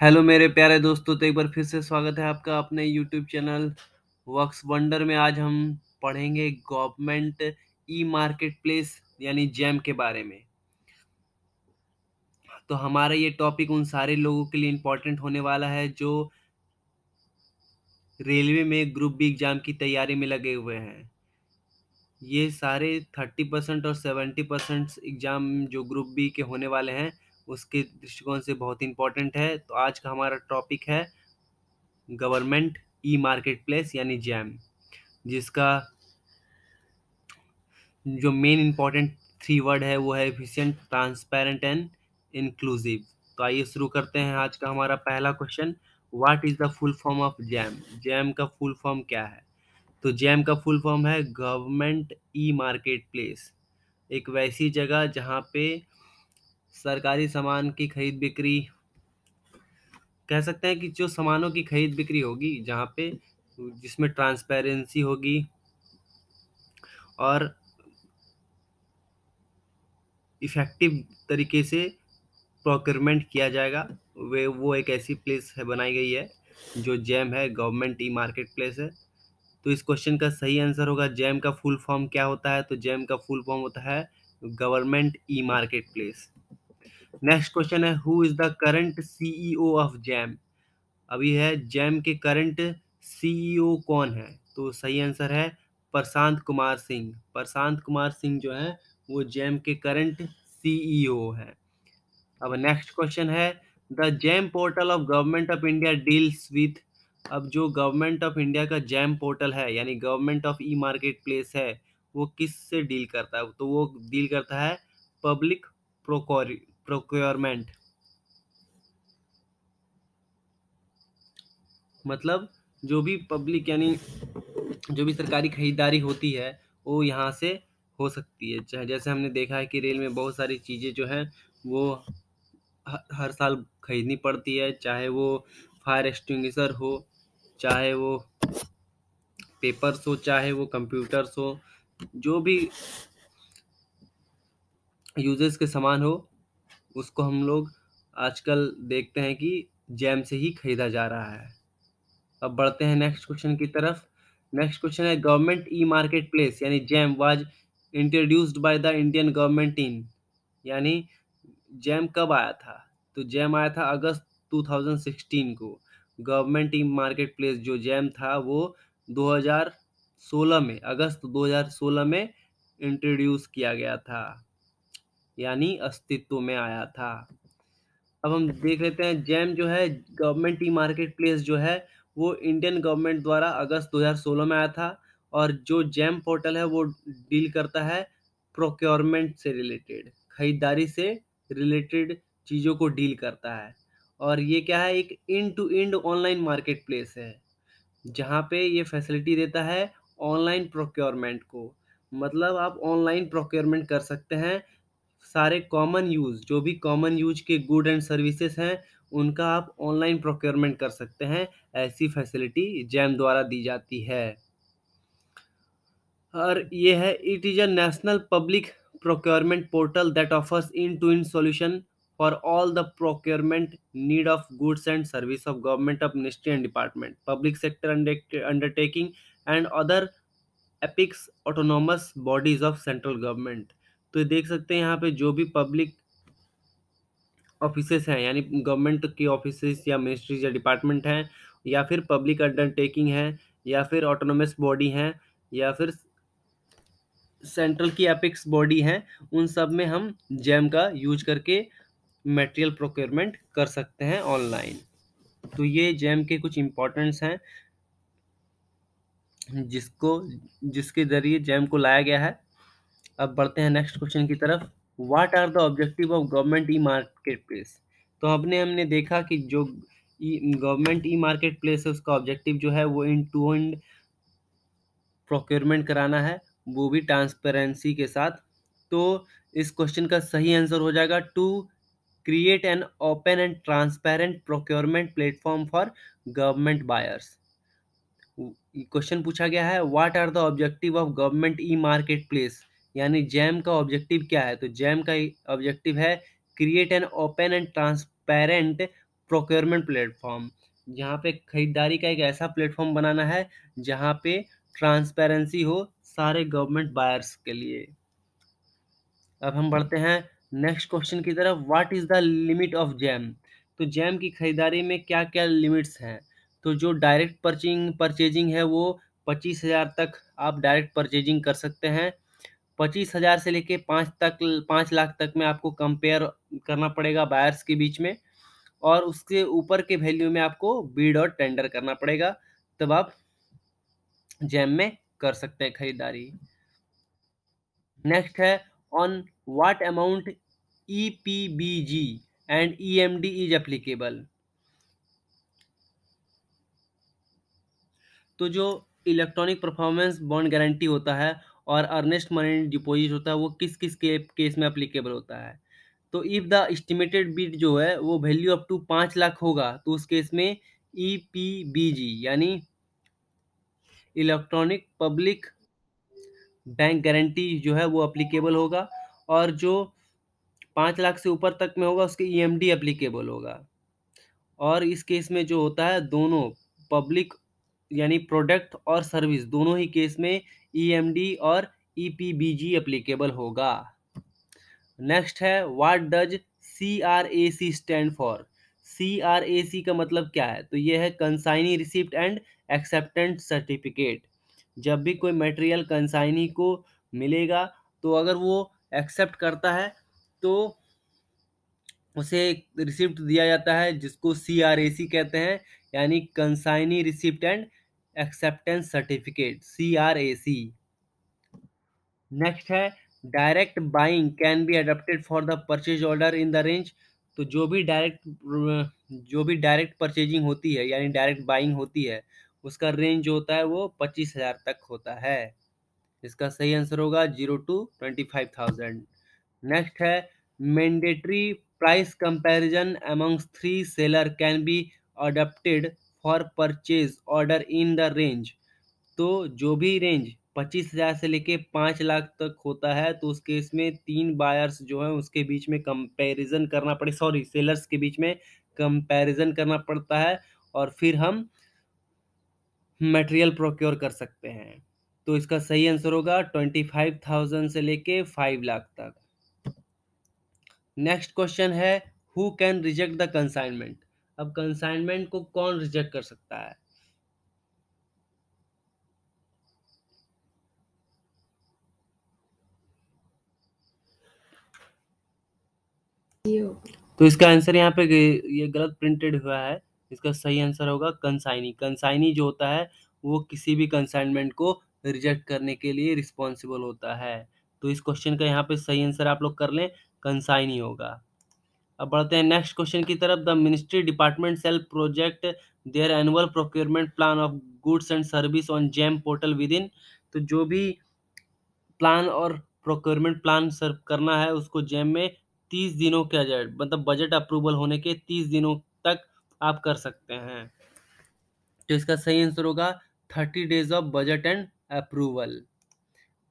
Hello मेरे प्यारे दोस्तों तो एक बार फिर से स्वागत है आपका अपने यूट्यूब चैनल वक्स वंडर में। आज हम पढ़ेंगे गवर्नमेंट ई मार्केट प्लेस यानी जैम के बारे में। तो हमारा ये टॉपिक उन सारे लोगों के लिए इम्पोर्टेंट होने वाला है जो रेलवे में ग्रुप बी एग्ज़ाम की तैयारी में लगे हुए हैं। ये सारे थर्टी परसेंट और सेवेंटी परसेंट एग्ज़ाम जो ग्रुप बी के होने वाले हैं उसके दृष्टिकोण से बहुत इंपॉर्टेंट है। तो आज का हमारा टॉपिक है गवर्नमेंट ई मार्केट प्लेस यानी जैम जिसका जो मेन इंपॉर्टेंट थ्री वर्ड है, वो है एफिशिएंट ट्रांसपेरेंट एंड इंक्लूसिव तो आइए शुरू करते हैं आज का हमारा पहला question what is the full form of GeM GeM का फुल फॉर्म क्या है? तो जैम का फुल फॉर्म है गवर्नमेंट ई मार्केट प्लेस एक वैसी जगह जहाँ पे सरकारी सामान की खरीद बिक्री। कह सकते हैं कि जो सामानों की खरीद बिक्री होगी, जहाँ पे जिसमें ट्रांसपेरेंसी होगी और इफ़ेक्टिव तरीके से प्रोक्योरमेंट किया जाएगा, वे, वो एक ऐसी प्लेस है, बनाई गई है, जो जैम है गवर्नमेंट ई मार्केट प्लेस है। तो इस क्वेश्चन का सही आंसर होगा जैम का फुल फॉर्म क्या होता है? तो जैम का फुल फॉर्म होता है government e market place next question है who is the current CEO of GeM अभी है जैम के करंट सीईओ कौन है? तो सही आंसर है, प्रशांत कुमार सिंह। प्रशांत कुमार सिंह जो है, वो जैम के करंट सीईओ है। अब नेक्स्ट क्वेश्चन है the GeM portal of government of India deals with अब जो गवर्नमेंट ऑफ़ इंडिया का जैम पोर्टल है, यानी government of e market place है, वो किस से डील करता है? तो वो डील करता है पब्लिक प्रोक्योरमेंट मतलब जो भी पब्लिक यानी जो भी सरकारी खरीदारी होती है, वो यहाँ से हो सकती है। चाहे जैसे हमने देखा है कि रेल में बहुत सारी चीज़ें जो हैं, वो हर साल खरीदनी पड़ती है, चाहे वो फायर एक्सटिंग्विशर हो, चाहे वो पेपर्स हो, चाहे वो कंप्यूटर्स हो, जो भी यूजेस के सामान हो उसको हम लोग आजकल देखते हैं कि जैम से ही खरीदा जा रहा है। अब बढ़ते हैं नेक्स्ट क्वेश्चन की तरफ़। नेक्स्ट क्वेश्चन है गवर्नमेंट ई मार्केट प्लेस यानी GeM was introduced by the Indian government in यानी जैम कब आया था? तो जैम आया था अगस्त 2016 को गवर्नमेंट ई मार्केट प्लेस जो जैम था, वो 2016 में, अगस्त 2016 में इंट्रोड्यूस किया गया था। यानी अस्तित्व में आया था। अब हम देख लेते हैं, जैम जो है गवर्नमेंट ई मार्केट प्लेस जो है, वो इंडियन गवर्नमेंट द्वारा अगस्त 2016 में आया था और जो जैम पोर्टल है, वो डील करता है प्रोक्योरमेंट से रिलेटेड खरीदारी से रिलेटेड चीज़ों को डील करता है। और ये क्या है, एक end to end online market place है, जहाँ पे ये फैसिलिटी देता है ऑनलाइन प्रोक्योरमेंट को। मतलब आप ऑनलाइन प्रोक्योरमेंट कर सकते हैं सारे कॉमन यूज़ जो भी कॉमन यूज़ के गुड एंड सर्विसेज़ हैं, उनका आप ऑनलाइन प्रोक्योरमेंट कर सकते हैं। ऐसी फैसिलिटी जैम द्वारा दी जाती है। और ये है it is a national public procurement portal that offers end to end solution for all the procurement need of goods and service of government of ministry and department public sector undertaking and other apex autonomous bodies of central government तो देख सकते हैं यहाँ पे जो भी public office हैं, यानी गवर्नमेंट के ऑफ़िस या मिनिस्ट्रीज या डिपार्टमेंट हैं, या फिर पब्लिक अंडरटेकिंग है, या फिर ऑटोनोमस बॉडी हैं, या फिर सेंट्रल की एपिक्स बॉडी हैं, उन सब में हम जैम का यूज़ करके मटेरियल प्रोक्योरमेंट कर सकते हैं ऑनलाइन तो ये जैम के कुछ इम्पोर्टेंट्स हैं, जिसको, जिसके ज़रिए जैम को लाया गया है। अब बढ़ते हैं नेक्स्ट क्वेश्चन की तरफ़। What are the objective of government e market place तो हमने हमने देखा कि जो e government e market place है, उसका ऑब्जेक्टिव जो है, वो इन टू एंड प्रोक्योरमेंट कराना है, वो भी ट्रांसपेरेंसी के साथ। तो इस क्वेश्चन का सही आंसर हो जाएगा to create an open and transparent procurement platform for government buyers question पूछा गया है what are the objective of government e market place यानी जैम का ऑब्जेक्टिव क्या है? तो जैम का ऑब्जेक्टिव है create an open and transparent procurement platform जहाँ पे खरीदारी का एक ऐसा प्लेटफॉर्म बनाना है जहाँ पे ट्रांसपेरेंसी हो सारे गवर्नमेंट बायर्स के लिए। अब हम बढ़ते हैं नेक्स्ट क्वेश्चन की तरफ़। What is the limit of GeM? तो जैम की खरीदारी में क्या क्या लिमिट्स हैं? तो जो डायरेक्ट परचिंग परचेजिंग है वो पच्चीस हज़ार तक आप डायरेक्ट परचेजिंग कर सकते हैं। पच्चीस हज़ार से लेके पाँच तक, पाँच लाख तक में आपको कंपेयर करना पड़ेगा बायर्स के बीच में और उसके ऊपर के वैल्यू में आपको बीड और टेंडर करना पड़ेगा। तब आप जैम में कर सकते हैं खरीदारी। नेक्स्ट है on what amount EPBG and EMD is applicable तो जो इलेक्ट्रॉनिक परफॉर्मेंस बॉन्ड गारंटी होता है और अर्नेस्ट मनी डिपॉजिट होता है, वो किस किस के, केस में अप्लीकेबल होता है? तो इफ़ द एस्टिमेटेड बिड जो है, वो वैल्यू अप टू पाँच लाख होगा तो उस केस में ई पी बी जी यानी इलेक्ट्रॉनिक पब्लिक बैंक गारंटी जो है, वो अप्लीकेबल होगा और जो पाँच लाख से ऊपर तक में होगा, उसके ई एम डी अप्लीकेबल होगा। और इस केस में जो होता है, दोनों पब्लिक यानी प्रोडक्ट और सर्विस दोनों ही केस में ई एम डी और ई पी अप्लीकेबल होगा। नेक्स्ट है what does C R A C stand for C R A C का मतलब क्या है? तो ये है consignee receipt and acceptant certificate जब भी कोई मटेरियल कंसाइनी को मिलेगा तो अगर वो एक्सेप्ट करता है तो उसे रिसिप्ट दिया जाता है, जिसको सी आर ए सी कहते हैं, यानी consignee receipt and acceptance certificate C R A C next है direct buying can be adapted for the purchase order in the range तो जो भी डायरेक्ट जो भी डायरेक्ट परचेजिंग होती है, यानी डायरेक्ट बाइंग होती है, उसका रेंज जो होता है वो पच्चीस हज़ार तक होता है। इसका सही आंसर होगा zero two twenty five thousand. Next है mandatory price comparison amongst three seller can be adapted for purchase order in the range तो जो भी रेंज पच्चीस हज़ार से लेके पाँच लाख तक होता है तो उस केस में तीन बायर्स जो हैं, उसके बीच में कंपैरिजन करना पड़े सॉरी सेलर्स के बीच में कंपैरिजन करना पड़ता है और फिर हम मटेरियल प्रोक्योर कर सकते हैं। तो इसका सही आंसर होगा ट्वेंटी फाइव थाउज़ेंड से लेके फाइव लाख तक। नेक्स्ट क्वेश्चन है who can reject the consignment अब कंसाइनमेंट को कौन रिजेक्ट कर सकता है? तो इसका आंसर यहाँ पे ये गलत प्रिंटेड हुआ है। इसका सही आंसर होगा कंसाइनी कंसाइनी जो होता है वो किसी भी कंसाइनमेंट को रिजेक्ट करने के लिए रिस्पॉन्सिबल होता है। तो इस क्वेश्चन का यहाँ पे सही आंसर आप लोग कर लें कंसाइनी होगा। अब बढ़ते हैं नेक्स्ट क्वेश्चन की तरफ़. The ministry department shall project their annual procurement plan of goods and service on GeM portal within तो जो भी प्लान और प्रोक्योरमेंट प्लान सर्व करना है, उसको जेम में तीस दिनों के बजट मतलब बजट अप्रूवल होने के तीस दिनों तक आप कर सकते हैं। तो इसका सही आंसर होगा thirty days of budget and approval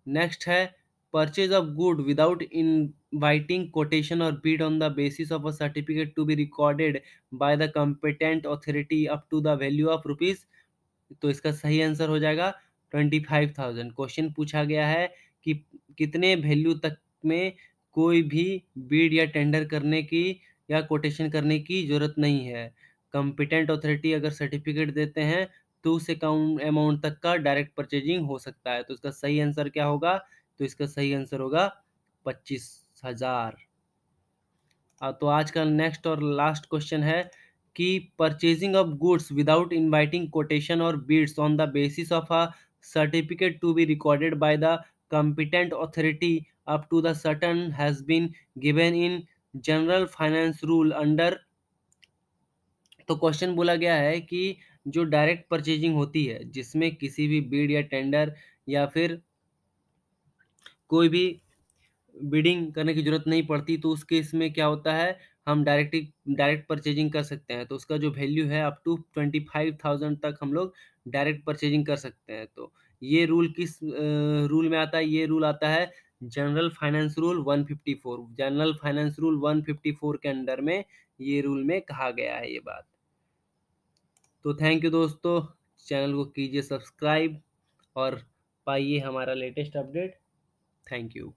next है purchase of good without inviting quotation और bid on the basis of a certificate to be recorded by the competent authority up to the value of rupees तो इसका सही answer हो जाएगा twenty five thousand question पूछा गया है कि कितने वैल्यू तक में कोई भी बीड या टेंडर करने की या कोटेशन करने की ज़रूरत नहीं है। कॉम्पिटेंट अथॉरिटी अगर सर्टिफिकेट देते हैं तो उस अकाउंट अमाउंट तक का डायरेक्ट परचेजिंग हो सकता है। तो इसका सही आंसर क्या होगा? तो इसका सही आंसर होगा पच्चीस हज़ार। तो आज का नेक्स्ट और लास्ट क्वेश्चन है कि purchasing of goods without inviting quotation और bids on the basis of a certificate to be recorded by the competent authority up to the certain has been given in general finance rule under. तो question बोला गया है कि जो direct purchasing होती है, जिसमें किसी भी बीड या टेंडर या फिर कोई भी बिडिंग करने की ज़रूरत नहीं पड़ती तो उस केस में क्या होता है, हम डायरेक्ट डायरेक्ट परचेजिंग कर सकते हैं। तो उसका जो वैल्यू है up to twenty five thousand तक हम लोग डायरेक्ट परचेजिंग कर सकते हैं। तो ये रूल किस रूल में आता है? ये रूल आता है general finance rule 154 general finance rule 154 के अंडर में ये रूल में कहा गया है ये बात। तो थैंक यू दोस्तों। चैनल को कीजिए सब्सक्राइब और पाइए हमारा लेटेस्ट अपडेट थैंक यू